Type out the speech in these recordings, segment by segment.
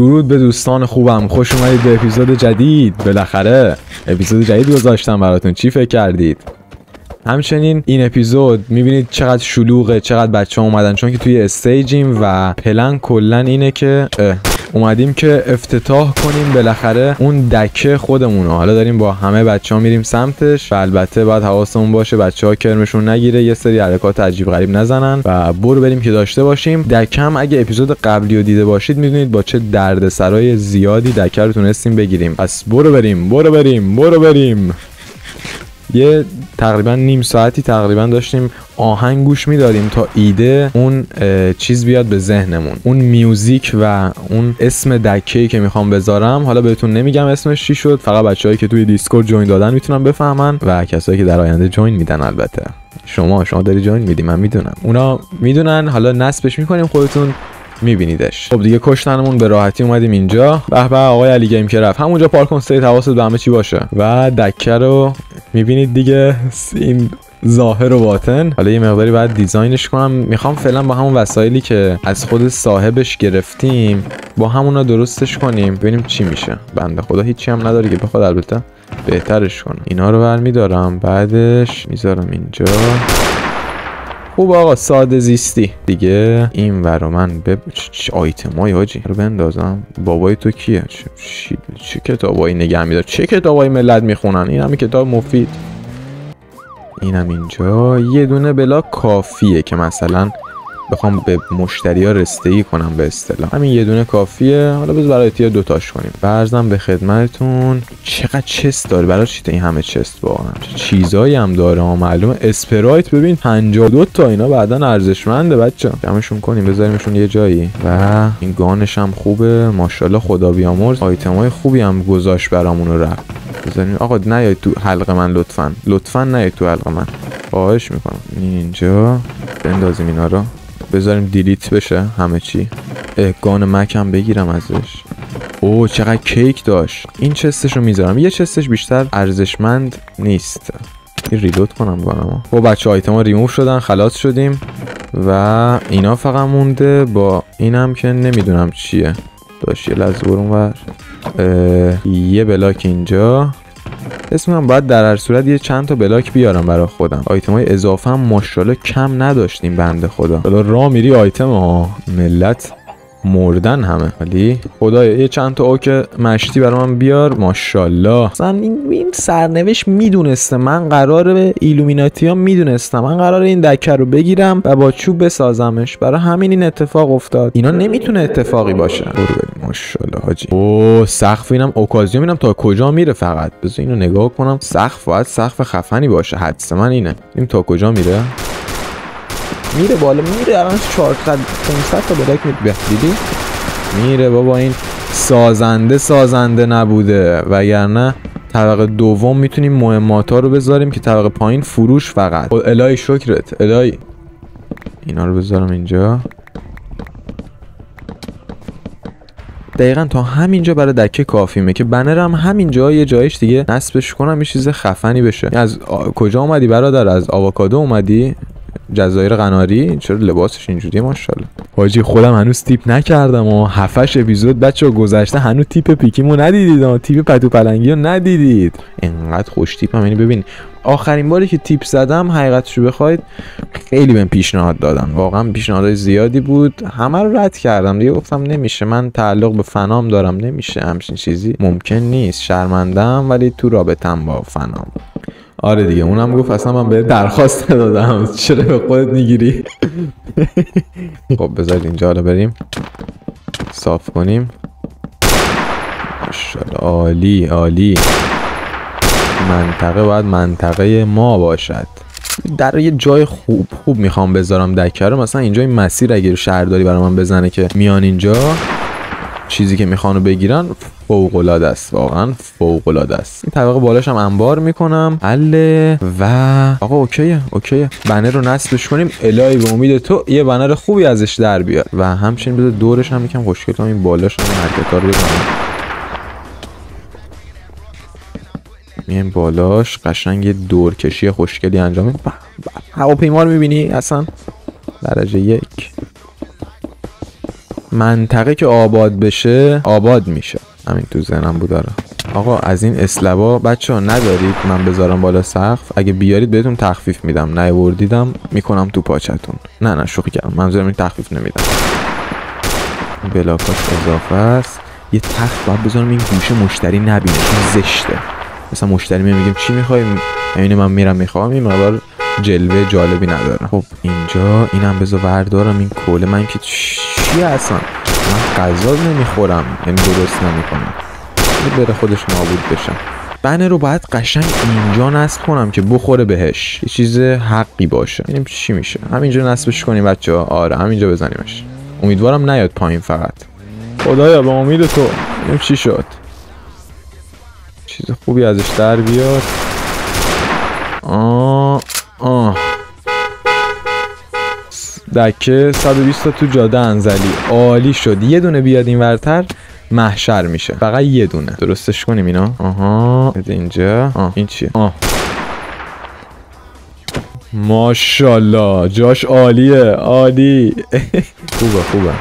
درود به دوستان خوبم. خوش اومدید به اپیزود جدید. بالاخره اپیزود جدید گذاشتم براتون. چی فکر کردید؟ همچنین این اپیزود می‌بینید چقدر شلوغه چقدر بچه ها اومدن. چون که توی استیجیم و پلن کلا اینه که اومدیم که افتتاح کنیم. بالاخره اون دکه خودمون حالا داریم با همه بچه ها میریم سمتش و البته باید حواسمون باشه بچه ها کرمشون نگیره. یه سری حرکات عجیب غریب نزنن و برو بریم که داشته باشیم. دکم اگه اپیزود قبلی رو دیده باشید می‌دونید با چه دردسرای زیادی دکه رو تونستیم بگیریم. پس برو بریم برو بریم برو بریم. یه تقریبا نیم ساعتی تقریبا داشتیم آهنگ گوش می‌دادیم تا ایده اون چیز بیاد به ذهنمون. اون music و اون اسم دکه که می‌خوام بذارم حالا بهتون نمیگم اسمش چی شد فقط بچههایی که توی دیسکورد join دادن می‌تونن بفهمن و کسایی که در آینده join میدن البته. شما شما داری join میدی من می‌دونم. اونا می‌دونن حالا نصبش می‌کنیم خودتون. میبینیدش. خب دیگه کشتنمون به راحتی اومدیم اینجا. به به آقای علی گیم که رفت. همونجا پارک استیت حواست به همه چی باشه. و دکه رو می‌بینید دیگه این ظاهر و باطن. حالا یه مقداری باید دیزاینش کنم. می‌خوام فعلا با همون وسایلی که از خود صاحبش گرفتیم با همونا درستش کنیم. ببینیم چی میشه. بنده خدا هیچی هم نداره که بخواد البته بهترش کنم اینا رو برمیدارم. بعدش می‌ذارم اینجا. خوب آقا ساده زیستی. دیگه این ورا من به چه آیتمای حاجی. رو بندازم. بابای تو کیه؟ چه, چه کتابایی نگه میدار؟ چه کتابایی ملت می‌خونن؟ این همین کتاب مفید. اینم اینجا. یه دونه بلا کافیه که مثلا بخوام به مشتری ها رسیدگی کنم به اصطلاح. همین یه دونه کافیه. حالا بذار برای تیا دوتاش کنیم. برزم به خدمتتون چقدر چست داره؟ برای چی این همه چست واقعا؟ چیزایی هم داره ها؟ معلومه. اسپرایت ببین 52 تا اینا بعدا ارزشمنده بچه. جمعشون کنیم بذاریمشون یه جایی. و این گانش هم خوبه. ماشاءالله خدا بیامرز. آیتم های خوبی هم گذاشت برامون رو رفت. بذاریم آقا نیاید تو حلقه من لطفا. لطفا نیاید تو حلقه من. خواهش می‌کنم. اینجا بندازیم اینا رو. بذاریم دیلیت بشه همه چی. گان مک هم بگیرم ازش. او چقدر کیک داشت. این چستش رو می‌ذارم. یه چستش بیشتر ارزشمند نیست. این ریلود کنم گانم با بچه آیتم ها ریموف شدن خلاص شدیم. و اینا فقط مونده با اینم که نمی‌دونم چیه. داشت یه لحظه برون یه block اینجا. اسم من باید در هر صورت یه چند تا block بیارم برای خودم. آیتم های اضافه هم ماشاءالله کم نداشتیم بنده خدا. حالا راه میری آیتم ها. ملت مردن همه. ولی خدایا یه چند تا oak مشتی برای من بیار. ماشاءالله. مثلا این, سرنوشت می‌دونسته. من قرار به ایلومیناتی ها می‌دونستم. من قرار این دکه رو بگیرم و با چوب بسازمش. برای همین این اتفاق افتاد. اینا نمی‌تونه اتفاقی باشه. ماشاءالله حاجی. او سقف اینم اوکازیوم اینم تا کجا میره فقط؟ بذار اینو نگاه کنم. سقف باید سقف خفنی باشه حدس من اینه. این تا کجا میره؟ میره بالا میره الان 400 500 تا بلاک میره. دیدی؟ میره بابا این سازنده سازنده نبوده. وگرنه طبقه دوم می‌تونیم مهمات ها رو بذاریم که طبقه پایین فروش فقط. خب، الهی شکرت. الهی. اینا رو بذارم اینجا. دقیقا تا همینجا برای دکه کافیمه که بنرم همینجا یه جایش دیگه نصبش کنم یه چیز خفنی بشه. از کجا اومدی برادر؟ از آووکادو اومدی؟ جزایر قناری چرا لباسش اینجوریه؟ ماشاءالله. حاجی خودم هنوز تیپ نکردم و هفتش اپیزود بچه گذشته هنوز تیپ پیکیمو ندیدید تیپ پتو پلنگی رو ندیدید. انقدر خوش تیپ هم یعنی ببین آخرین باری که تیپ زدم حقیقتش رو بخواید خیلی بهم پیشنهاد دادن. واقعا پیشنهادهای زیادی بود. همه رو رد کردم. دیگه گفتم نمیشه. من تعلق به فنام دارم. نمیشه. همچین چیزی ممکن نیست. شرمندم ولی تو رابطم با فنام. آره دیگه اونم گفت اصلا من به درخواست دادم چرا به خودت می‌گیری؟ خب بذارید اینجا حالا بریم. صاف کنیم. عالی عالی. منطقه باید منطقه ما باشد. در یه جای خوب خوب می‌خوام بذارم دکه رو. مثلا اینجا این مسیر اگر شهرداری برای من بزنه که میان اینجا. چیزی که میخوانو بگیرن فوق العاده است واقعا فوق العاده است. این طبقه بالاش هم انبار می‌کنم. حله و آقا اوکیه اوکیه. بنر رو نصبش کنیم. الهی به امید تو یه بنر خوبی ازش در بیار. و همچنین بذار دورش هم یکم خوشگل کنم. این بالاش هم حرکتا رو بزنم. میایم بالاش. قشنگ یه دور کشی خوشگلی انجام هواپیما رو می‌بینی؟ اصلا درجه یک. منطقه که آباد بشه آباد میشه. همین تو ذهنم بود داره آقا از این اسلبا بچه ها ندارید؟ من بذارم بالا سقف. اگه بیارید بهتون تخفیف میدم. نیوردیدم می‌کنم تو پاچتون نه نه شوخی کردم. منظورم این تخفیف نمیدم. بلاکاش اضافه است. یه تخت باید بذارم این گوشه مشتری نبینه. چون زشته. مثلا مشتری میگیم چی می‌خوای؟ اینه من میرم می‌خوام. این مقدار جلوه جالبی نداره. خب اینجا اینم بذار بردارم این کوله من که چی اصلا؟ من غذا نمی‌خورم یعنی درست نمی‌کنم بره خودش نابود بشم بنه رو باید قشنگ اینجا نصب کنم که بخوره بهش. یه چیز حقی باشه. ببینیم چی میشه. همینجا نصبش کنیم بچه ها آره همینجا بزنیمش. امیدوارم نیاد پایین فقط. خدایا به امید تو. ببینیم چی شد. چیز خوبی ازش در بیاد آه آه. دکه 120 تا تو جاده انزلی. عالی شد. یه دونه بیاد این ورتر محشر میشه. فقط یه دونه. درستش کنیم اینا؟ آها. اینجا. آه این چیه؟ آه. ماشاءالله. جاش عالیه. عالی. خوبه خوبه.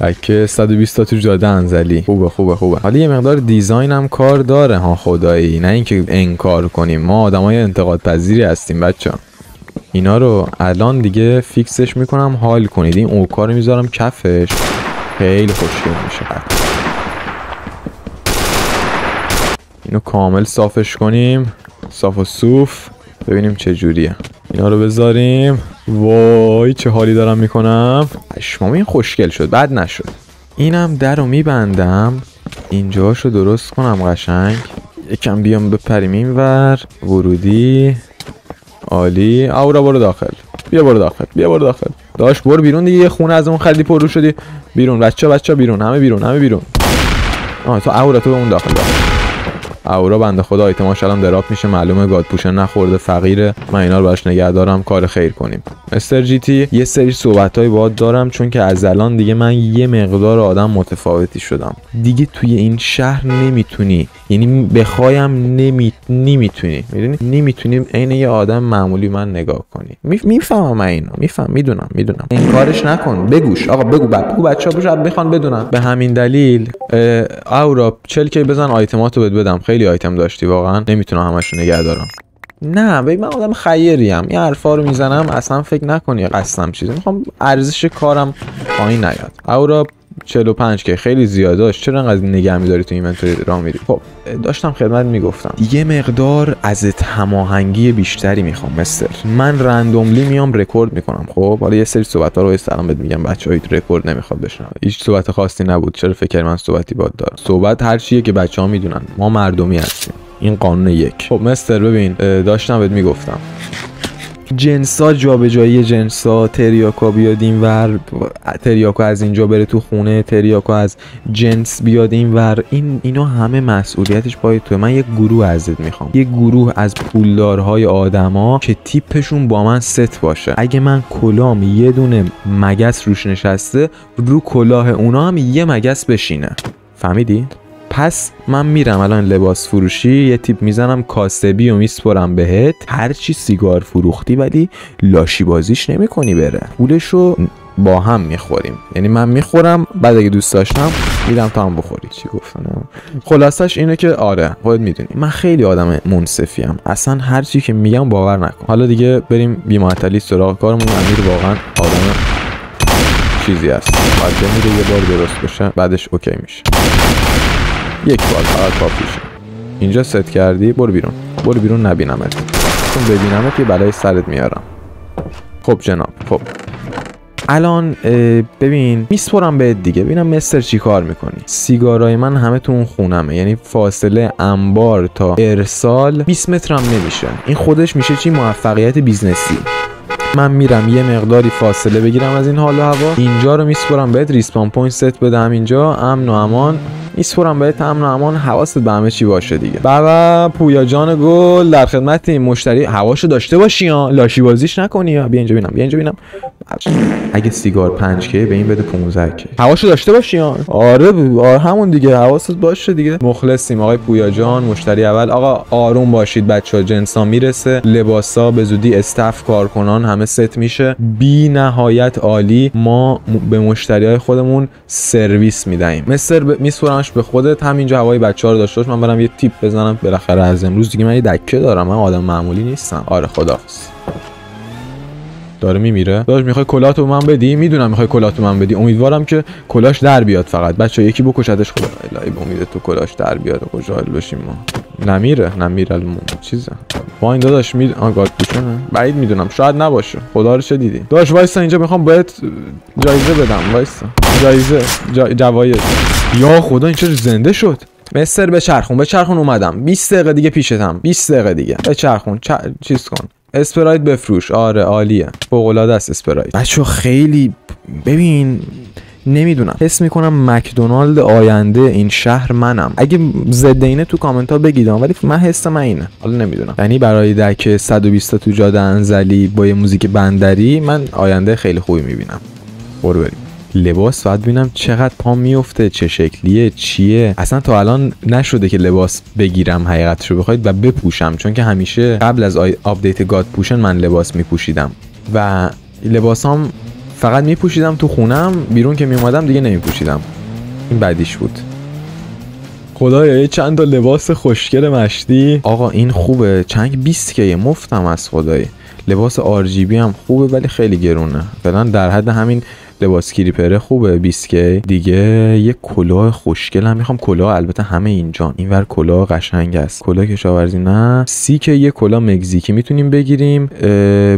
دکه 120 تا تو جاده انزلی. خوبه خوبه خوبه. حالا یه مقدار دیزاین هم کار داره. ها خدایی. نه اینکه انکار کنیم. ما آدمای انتقاد پذیری هستیم بچه اینا رو الان دیگه فیکسش می‌کنم حال کنید. این اوکا رو می‌ذارم کفش. خیلی خوشگل میشه. اینو کامل صافش کنیم. صاف و صوف. ببینیم چه جوریه. اینا رو بذاریم. وای چه حالی دارم می‌کنم. اشمام این خوشگل شد. بعد نشد. اینم در رو میبندم. اینجاشو درست کنم قشنگ. یکم بیام بپریم اینور. ورودی. عالی. آورا برو داخل. بیا برو داخل. بیا برو داخل. داش برو بیرون دیگه. یه خونه از اون خیلی پر رو شدی. بیرون. بچه بچه بیرون. همه بیرون همه بیرون. آه تو اورا تو اون داخل داخل. اورا بنده خدا آیتماش الان دراپ میشه. معلومه گاد پوشه نخورده فقیره. من اینا رو براش نگه دارم. کار خیر کنیم. مستر جی تی یه سری صحبت های باید دارم چون که از الان دیگه من یه مقدار آدم متفاوتی شدم. دیگه توی این شهر نمی‌تونی یعنی بخوایم نمی... نمی‌تونی. می‌دونی؟ نمی‌تونی عین یه آدم معمولی من نگاه کنی. می‌فهمم من اینو. میفهم می‌دونم می‌دونم. این کارش نکن. بگوش. آقا بگو بگو بچه‌ها بشن می‌خوان بدونن. به همین دلیل اورا 40 کی بزن آیتماتو بد بدم. خیلی آیتم داشتی واقعا. نمی‌تونم همش رو نگه دارم. نه ببین من آدم خیریم این حرفا رو می‌زنم اصلا فکر نکنی قصدم چیزی می‌خوام ارزش کارم پایین نیاد. اورا 45 که خیلی زیاد داشت چرا انقدر نگه میداری تو اینونتوری را میری؟ خب داشتم خدمت می‌گفتم. یه مقدار از هماهنگی بیشتری می‌خوام مستر. من رندوملی میام رکورد می‌کنم خب؟ حالا یه سری صحبت ها رو سلام بهت میگم بچه‌ها رکورد نمی‌خواد بشنوه هیچ صحبت خاصی نبود چرا فکر من صحبتی باد دارم صحبت هر چیه که بچه‌ها می‌دونن. ما مردمی هستیم. این قانون یک. خب مستر ببین داشتم بهت می‌گفتم. جنسا جابجایی جنسا تریاکا بیاد ور تریاکا از اینجا بره تو خونه تریاکا از جنس بیاد ور. این اینا همه مسئولیتش پای تو. من یک گروه ازت می‌خوام. یک گروه از پولدارهای آدما که تیپشون با من ست باشه. اگه من کلام یه دونه مگس روش نشسته رو کلاه اونا هم یه مگس بشینه. فهمیدی؟ پس من میرم الان لباس فروشی یه تیپ می‌زنم کاسبی و میسپرم بهت. هرچی سیگار فروختی ولی لاشی بازیش نمی‌کنی بره. پولشو با هم می‌خوریم. یعنی من می‌خورم بعد اگه دوست داشتم میدم تا هم بخوری. چی گفتم؟ خلاصش اینه که آره خودت می‌دونی. من خیلی آدم منصفیم. اصلا هر چی که میگم باور نکن. حالا دیگه بریم بیمعطلی سراغ کارمون. امیر واقعا آدم چیزی هست بعد بمیره یه بار درست بشه بعدش OK میشه. یک بار فقط کافیشه اینجا ست کردی؟ برو بیرون. برو بیرون نبینمت. چون ببینمت یه بلای سرت میارم. خب جناب خب. الان ببین میسپرم بهت دیگه. ببینم mister چی کار می‌کنی. سیگارای من همه تو اون خونمه. یعنی فاصله انبار تا ارسال 20 مترم نمیشه. این خودش میشه چی؟ موفقیت business ی. من میرم یه مقداری فاصله بگیرم از این حال و هوا. اینجا رو میسپرم بهت. respawn point set بدم اینجا. امن و امان. میسپرم به امن و امان حواست به همه چی باشه دیگه. بابا پویا جان گل در خدمت مشتری. هواشو داشته باشی ها. لاشی بازیش نکنی یا بیا اینجا ببینم بیا اینجا ببینم. اگه سیگار 5 که به این بده 15 که. هواشو داشته باشی ها. آره آره همون دیگه. حواست باشه دیگه. مخلصیم آقای پویا جان مشتری اول. آقا آروم باشید بچه ها جنسا می‌رسه. لباسا به زودی staff کارکنان همه ست میشه. بی نهایت عالی. ما به مشتری های خودمون سرویس می‌دهیم. مستر ب... میسپرمش به خودت همینجا هوای بچه ها رو داشته من برم یه تیپ بزنم. بالاخره از امروز دیگه من یه دکه دارم. من آدم معمولی نیستم. آره خداحافظ. داره میمیره. داشت می‌خوای کلاتو من بدی؟ می‌دونم می‌خوای کلاتو من بدی. امیدوارم که کلاش در بیاد فقط. بچه یکی بکشدش خدا. الهی به امید تو کلاش در بیاد. و خوشحال باشیم ما. نمیره نمیره المون چیزه. با این داداش می آ گارد پوشنه بعید می‌دونم. شاید نباشه. خدا رو چه دیدی. داش وایسا اینجا می‌خوام باید جایزه بدم. وایسا. جایزه. جا... جوایز. یا خدا این چه زنده شد؟ مستر بچرخون بچرخون اومدم. 20 دقیقه دیگه پیشتم. 20 دقیقه دیگه. بچرخون چ... چیز کن. اسپرایت بفروش. آره عالیه. فوق العاده است اسپرایت بچه خیلی ببین نمی‌دونم. حس می‌کنم مکدونالد آینده این شهر منم. اگه ضد اینه تو کامنت ها بگید ولی من حس من اینه. حالا نمی‌دونم. یعنی برای دک 120 تو جاده انزلی با یه موزیک بندری من آینده خیلی خوبی می‌بینم. برو بریم. لباس باید ببینم چقدر پا میفته چه شکلیه چیه. اصلا تا الان نشده که لباس بگیرم حقیقتشو. بخواید و بپوشم. چون که همیشه قبل از آپدیت god potion من لباس میپوشیدم. و لباسام فقط میپوشیدم تو خونم بیرون که میومدم دیگه نمیپوشیدم. این بعدیش بود. خدایا چند تا لباس خوشگل مشتی. آقا این خوبه. چنگ 20 که مفتم از خدای لباس آر هم خوبه ولی خیلی گرونه. فعلا در حد همین لباس کریپره خوبه 20 دیگه یه کلاه خوشگل هم می‌خوام. کلاه البته همه اینجا اینور کلاه قشنگ است. کلاه کشاورزی نه. سی که یه کلاه مکزیکی می‌تونیم بگیریم.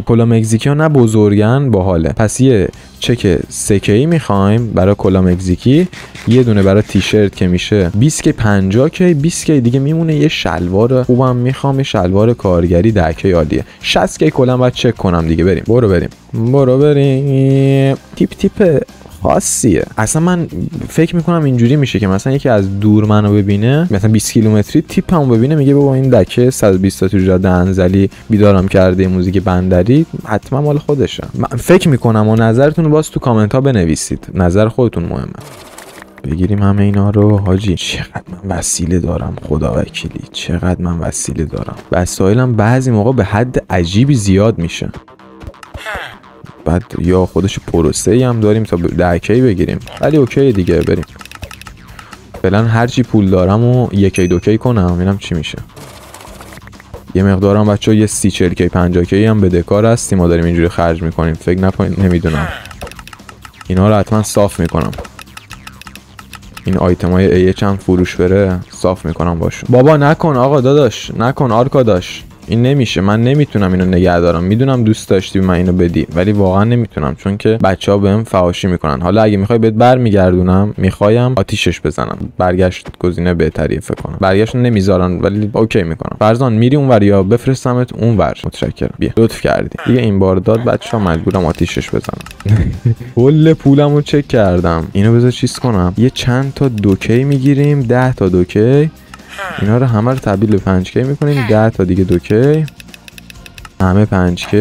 کلاه مکزیکی ها نه بزرگن باحاله. پس یه چک سکه ای می‌خوایم برای کلا مکزیکی. یه دونه برای تیشرت که میشه 20 که 50 که 20 که دیگه میمونه. یه شلوار خوبم می‌خوام یه شلوار کارگری دکه عالیه. 60 که کلا باید چک کنم دیگه. بریم. برو بریم. برو بریم. تیپ تیپ خاصیه. اصلا من فکر می‌کنم اینجوری میشه که مثلا یکی از دور منو ببینه مثلا 20 کیلومتری تیپمو ببینه میگه بابا این دکه 120 تو جاده انزلی بیدارم کرده موزیک بندری حتما مال خودشه. من فکر می‌کنم و نظرتون رو باز تو کامنت ها بنویسید. نظر خودتون مهمه. بگیریم همه اینا رو. حاجی چقدر من وسیله دارم خدا وکیلی. چقدر من وسیله دارم. وسایلم بعضی موقع به حد عجیبی زیاد میشه. بعد یا خودش پروسه ای هم داریم تا دهکی بگیریم. ولی اوکی دیگه بریم. فعلا هرچی پول دارم و یکی دوکی کنم ببینم چی میشه؟ یه مقدارم بچه یه سی چل کی پنجا کی هم بدهکار هستی ما داریم اینجوری خرج می‌کنیم. فکر نکنید نمی‌دونم. اینا رو حتما صاف می‌کنم. این آیتم های ای هم فروش بره صاف می‌کنم باشون. بابا نکن آقا داداش نکن آرکا داش این نمیشه. من نمی‌تونم اینو نگه دارم. می‌دونم دوست داشتی من اینو بدی ولی واقعا نمی‌تونم چون که بچه ها بهم فحاشی می‌کنن. حالا اگه می‌خوای بهت برمیگردونم می‌خوایم آتیشش بزنم. برگشت گزینه بهتری فکر کنم. برگشت نمی‌ذارن ولی اوکی می‌کنم. فرزان میری اونور یا بفرستمت اونور متشکرم. بیا. لطف کردی. دیگه این بار داد بچه ها مجبورم آتیشش بزنم. کل پولمو چک کردم. اینو بذار چیز کنم. یه چند تا دوکی می‌گیریم. 10 تا دوکی اینا رو همه رو تبدیل به 5K می‌کنیم. 10 تا دیگه 2K همه 5K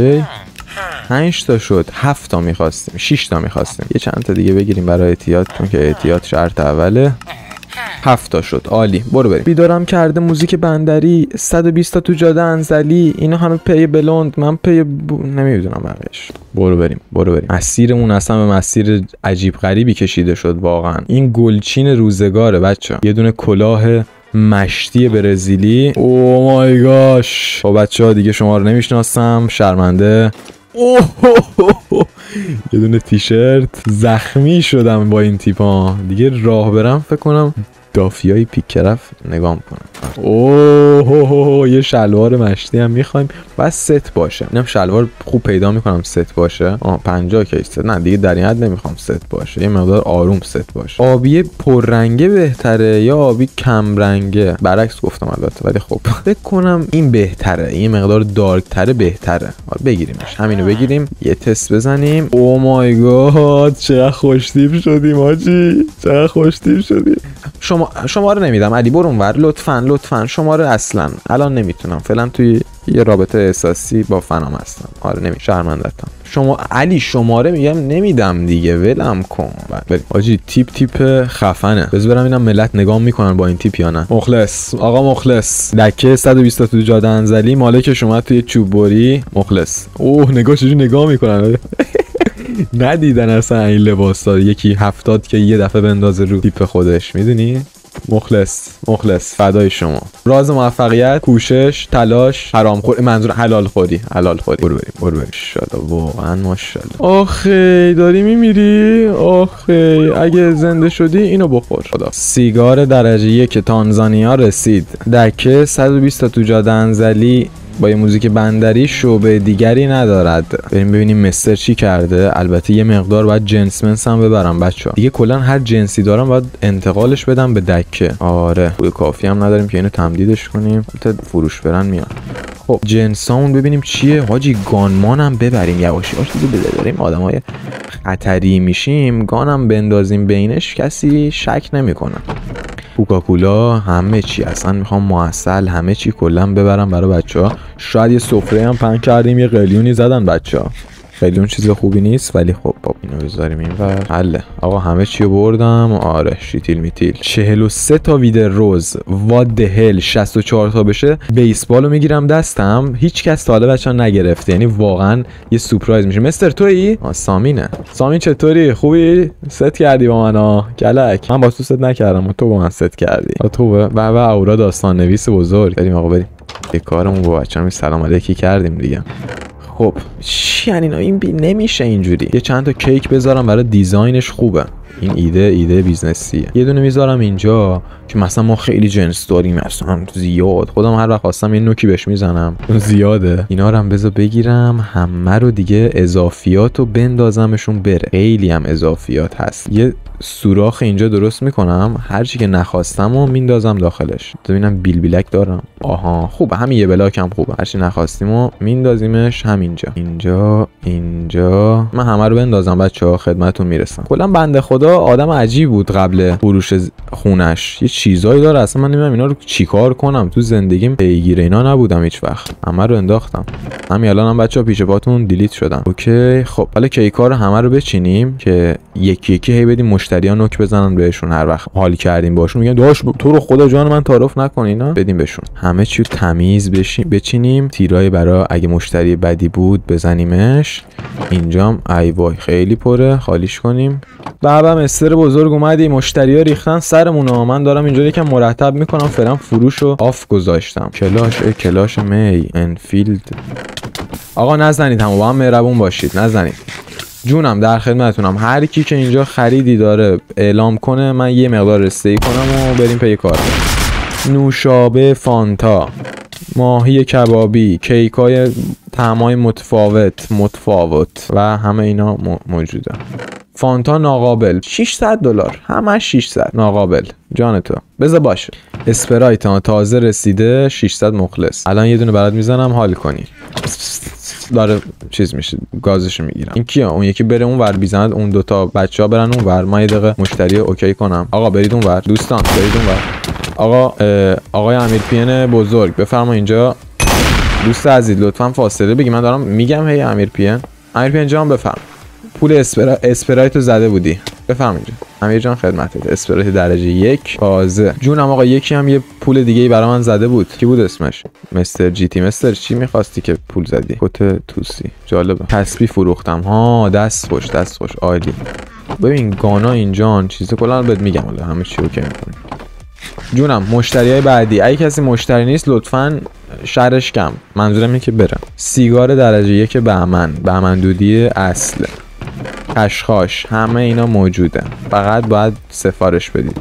5 تا شد. 7 تا می‌خواستیم. 6 تا می‌خواستیم. یه چند تا دیگه بگیریم برای احتیاط چون که احتیاط شرط اوله. هفت تا شد. عالی. برو بریم. بیدارم کرده موزیک بندری. 120 تا تو جاده انزلی. اینا همه پی بلوند. من پی ب... نمی‌دونم بقیش برو بریم. برو بریم. مسیرمون اصلا به مسیر عجیب غریبی کشیده شد واقعا. این گلچین روزگاره بچه یه دونه کلاه مشتی برزیلی. oh my gosh خب بچه ها دیگه شما رو نمی‌شناسم. شرمنده. یه دونه تیشرت. زخمی شدم با این تیپا. دیگه راه برم فکر کنم. دافیای پیکرف نگاه کنم اوه یه شلوار مشتی هم می‌خوایم. بس ست باشه. اینم شلوار خوب پیدا می‌کنم ست باشه. آه 50 کی ست نه دیگه در این حد نمی‌خوام ست باشه. یه مقدار آروم ست باشه. آبی پررنگه بهتره یا آبی کم رنگه برعکس گفتم البته ولی خب. فکر کنم این بهتره. این مقدار dark تره بهتره بگیریمش. همینو بگیریم. یه تست بزنیم. او مای گاد چقدر خوشتیپ شدیم آجی. چقدر خوشتیپ شدیم. شما شما شماره نمیدم. علی برون ور لطفا لطفا. شماره اصلا. الان نمی‌تونم. فعلا توی یه رابطه احساسی با فنام هستم. آره نمی شرمندتم شما علی شماره میگم نمیدم دیگه. ولم کن. بریم. آجی تیپ تیپ خفنه. بذار برم اینم ملت نگاه می‌کنن با این تیپ یا نه. مخلص. آقا مخلص. دکه 120 تو جاده انزلی مالک شما توی چوب بری مخلص. اوه نگاه چجوری نگاه می‌کنن؟ ندیدن اصلا این لباس یکی هفتاد که یه دفعه بندازه رو تیپ خودش. می‌دونی؟ مخلص مخلص. فدای شما. راز موفقیت کوشش تلاش حرام خور منظور حلال خوری. حلال خوری. برو بریم برو بریم. شالا واقعا ماشاءالله. آخه داری میمیری؟ آخه اگه زنده شدی اینو بخور. خدا. سیگار درجه یک تانزانیا رسید. دکه 120 تا تو جاده انزلی. با یه موزیک بندری شعبه دیگری ندارد. بریم ببینیم مستر چی کرده. البته یه مقدار باید جنسمنس هم ببرم بچه دیگه کلا هر جنسی دارم باید انتقالش بدم به دکه. آره پول کافی هم نداریم که اینو تمدیدش کنیم. البته فروش برن میان. خب جنسامون ببینیم چیه. حاجی گانمان هم ببریم. یواش یواش دیگه بده آدمای خطری میشیم. گانم بندازیم بینش. کسی شک نمی‌کنه. کوکاکولا همه چی. اصلا می‌خوام معسل همه چی کلا ببرم برای بچه ها شاید یه سفره هم پنگ کردیم یه قلیونی زدن بچه ها خیلی اون چیز خوبی نیست ولی خب باب اینو بذاریم این ور. حله. آقا همه چی بردم. آره شیتیل میتیل. 43 تا wither rose. what the hell 64 تا بشه. بیسبال رو می‌گیرم دستم. هیچ کس تا حالا بچا نگرفته. یعنی واقعا یه سورپرایز میشه. مستر تویی سامینه. سامین چطوری؟ خوبی؟ ست کردی با من ها گلک من با تو ست نکردم تو با من ست کردی. تو و و اورا داستان نویس بزرگ. بریم آقا بریم. به کارمون با بچه‌ها سلام علیکی کردیم دیگه. خب. چی یعنی این بی نمیشه اینجوری. یه چند تا کیک بذارم برای design ش خوبه. این ایده ایده business یه. یه دونه می‌ذارم اینجا که مثلا ما خیلی جنس داریم مثلا زیاد. خودم هر وقت خواستم یه نوکی بهش می‌زنم. زیاده. اینا رو هم بذار بگیرم. همه رو دیگه اضافیات رو بندازمشون بره. خیلی هم اضافیات هست. یه سوراخ اینجا درست می‌کنم. هرچی که نخواستم و میندازم داخلش. ببینم بیل بیلک دارم. آها خوبه. همین یه block هم خوبه. هرچی نخواستیم و میندازیمش همینجا. اینجا اینجا. من همه رو بندازم بچه ها خدمتون می‌رسم. کلا بنده خدا آدم عجیب بود قبل فروش خونش. یه چیزایی داره. اصلا من نمی‌دونم اینا رو چیکار کنم. تو زندگیم پیگیر اینا نبودم هیچ وقت. همه رو انداختم. همین الان هم بچه ها پیش پاتون delete شدن okay. خب حالا کیکار همه رو بچینیم که یکی یکی هی بدیم مشتری ها نوک بزنن بهشون. هر وقت حال کردیم باشون. میگن داش تو رو خدا جان من تعارف نکن اینا. بدیم بهشون. همه چی تمیز بشیم بچینیم. تیرای برای اگه مشتری بدی بود بزنیمش. اینجام ای وای خیلی پره. خالیش کنیم. بابا مستر بزرگ اومدی مشتری ها ریختن سرمون من دارم اینجا یکم مرتب می‌کنم فعلا فروش رو off گذاشتم. کلاش کلاش می انفیلد. آقا نزنید هم با هم مهربون باشید. نزنید. جونم در خدمتونم. هر کی که اینجا خریدی داره اعلام کنه من یه مقدار رسته کنم و بریم پی کار. نوشابه فانتا. ماهی کبابی. کیک های متفاوت متفاوت. و همه اینا موجوده. فانتا ناقابل. 600 دلار. همه 600 ناقابل. جان تو. بذار باشه. اسپرایت تازه رسیده 600 مخلص. الان یه دونه برات می‌زنم حال کنی. داره چیز میشه گازش می‌گیرم. این کیه؟ اون یکی بره اون ور بیزند اون دوتا بچه ها برن اون ور. من یه دقیقه مشتری okay کنم. آقا برید اون ور. دوستان برید اون ور. آقا آقای امیر پین بزرگ بفرما اینجا. دوست عزیز لطفا فاصله بگیر. من دارم میگم هی امیر پین امیر پین جان بفرم پول اسپرا... اسپرایت زده بودی. بفهم اینجا امیر جان خدمتت. اسپرایت درجه یک. تازه. جونم آقا یکی هم یه پول دیگه ای برای من زده بود. کی بود اسمش؟ مستر جی تی. مستر چی می‌خواستی که پول زدی؟ کت توسی. جالبه. کسبی فروختم. ها دست خوش دست خوش. عالی. ببین گانا اینجان چیز کلا بهت میگم حالا همه چی okay می‌کنی جونم مشتری های بعدی. اگه کسی مشتری نیست لطفا شرش کم. منظورم اینه که برم. سیگار درجه یک بهمن. بهمن دودی اصل. خشخاش همه اینا موجوده. فقط باید سفارش بدید.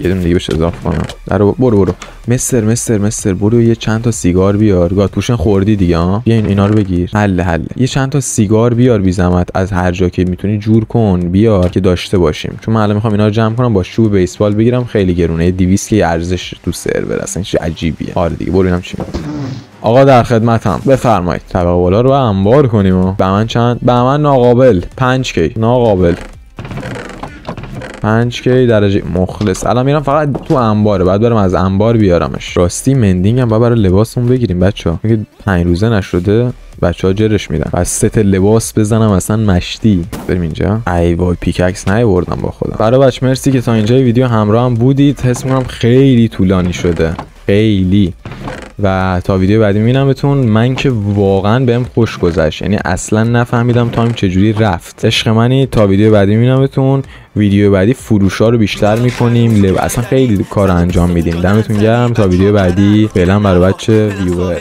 یه دونه دیگه بهش اضافه کنم. در برو برو. مستر مستر مستر برو یه چند تا سیگار بیار. گات پوشن خوردی دیگه ها؟ بیا اینا رو بگیر. حل حل یه چند تا سیگار بیار بی زحمت از هر جا که می‌تونی جور کن. بیار که داشته باشیم. چون من الان می‌خوام اینا رو جمع کنم با چوب بیسبال بگیرم. خیلی گرونه. 200 که ارزش تو سرور اصلا چه عجیبیه. آره دیگه برو اینم چی آقا در خدمتم. بفرمایید. طبقه بالا رو انبار کنیم و به من چند؟ به من ناقابل. 5 کی؟ ناقابل. 5 کی درجه مخلص. الان میرم فقط تو انباره. بعد برم از انبار بیارمش. راستی مندینگ هم برای لباسمون بگیریم بچه ها میگه 5 روزه نشده. بچه ها جرش میدن. بس ست لباس بزنم اصلا مشتی. بریم اینجا. ای وای پیککس نیاوردم با خودم. برای بچه مرسی که تا اینجا ویدیو همراه هم بودید. حس می‌کنم خیلی طولانی شده. خیلی. و تا ویدیو بعدی میبینمتون. من که واقعا بهم خوش گذشت. یعنی اصلا نفهمیدم تایم چجوری رفت. عشق منی. تا ویدیو بعدی میبینمتون. ویدیو بعدی فروش ها رو بیشتر می‌کنیم. لب اصلا خیلی کار انجام میدیم. دمتون گرم. تا ویدیو بعدی. فعلا برای بچه ویو